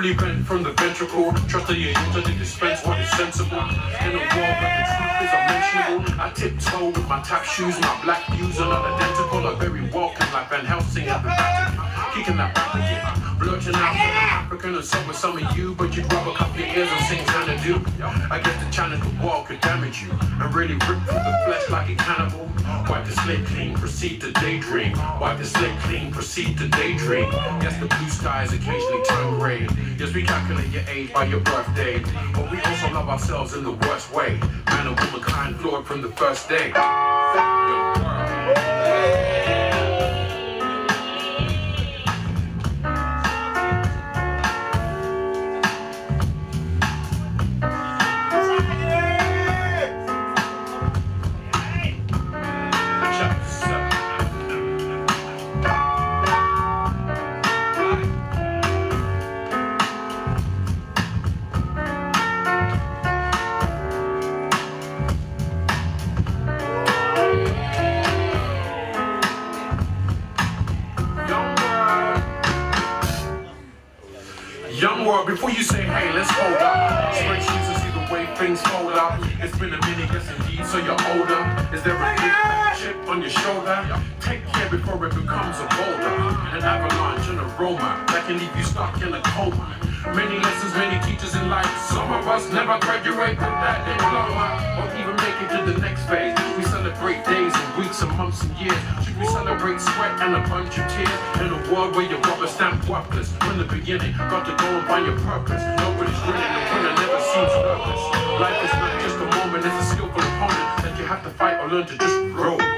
Bent from the ventricle. Trust the aorta to dispense what is sensible. In a world where the truth is unmentionable, I tiptoe with my tap shoes. My black views are not identical. A very welcome like Van Helsing at the Vatican. Kicking that back again. Blurting out for the African and so with some of you, but you'd rub a couple of ears and sing Xanadu. I guess the challenge of war could damage you and really rip through the flesh like a cannibal. Wipe the slate clean, proceed to daydream. Wipe the slate clean, proceed to daydream. Yes, the blue skies occasionally turn grey. Yes, we calculate your age by your birthday, but we also love ourselves in the worst way. Man and womankind flawed from the first day. Yo, Before you say, hey, let's hold up. Spreadsheets and see the way things fold up. It's been a minute, yes indeed, so you're older. Is there a big chip on your shoulder? Take care before it becomes a boulder. An avalanche, an aroma that can leave you stuck in a coma. Many lessons, many teachers in life. Some of us never graduate with that diploma or even make it to the next phase. We and months and years. Should we celebrate sweat and a bunch of tears in a world where you're stamp worthless from the beginning? Got to go and find your purpose. Nobody's winning, the winner never seems purpose. Life is not just a moment, it's a skillful opponent that you have to fight or learn to just grow.